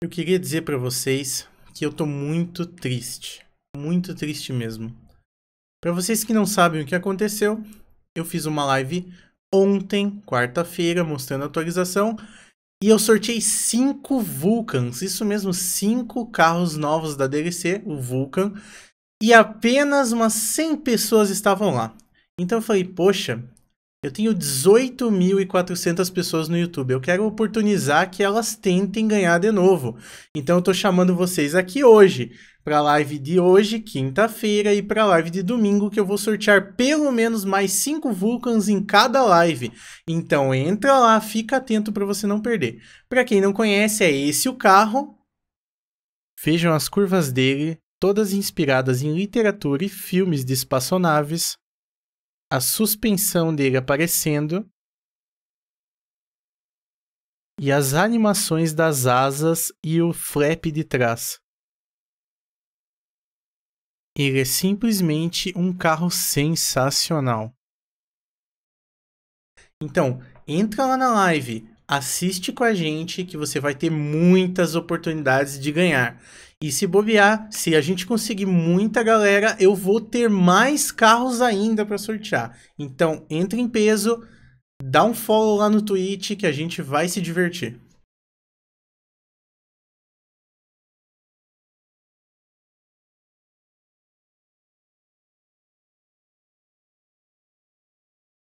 Eu queria dizer para vocês que eu tô muito triste, muito triste mesmo. Para vocês que não sabem o que aconteceu, eu fiz uma live ontem, quarta-feira, mostrando a atualização, e eu sorteei cinco Vulcans, isso mesmo, cinco carros novos da DLC, o Vulcan, e apenas umas 100 pessoas estavam lá. Então eu falei, poxa, eu tenho 18.400 pessoas no YouTube. Eu quero oportunizar que elas tentem ganhar de novo. Então eu tô chamando vocês aqui hoje para a live de hoje, quinta-feira, e para a live de domingo, que eu vou sortear pelo menos mais 5 Vulcans em cada live. Então entra lá, fica atento para você não perder. Para quem não conhece, é esse o carro. Vejam as curvas dele, todas inspiradas em literatura e filmes de espaçonaves a suspensão dele aparecendo e as animações das asas e o flap de trás. Ele é simplesmente um carro sensacional. Então, entra lá na live, assiste com a gente que você vai ter muitas oportunidades de ganhar. E se bobear, se a gente conseguir muita galera, eu vou ter mais carros ainda para sortear. Então, entre em peso, dá um follow lá no Twitch que a gente vai se divertir.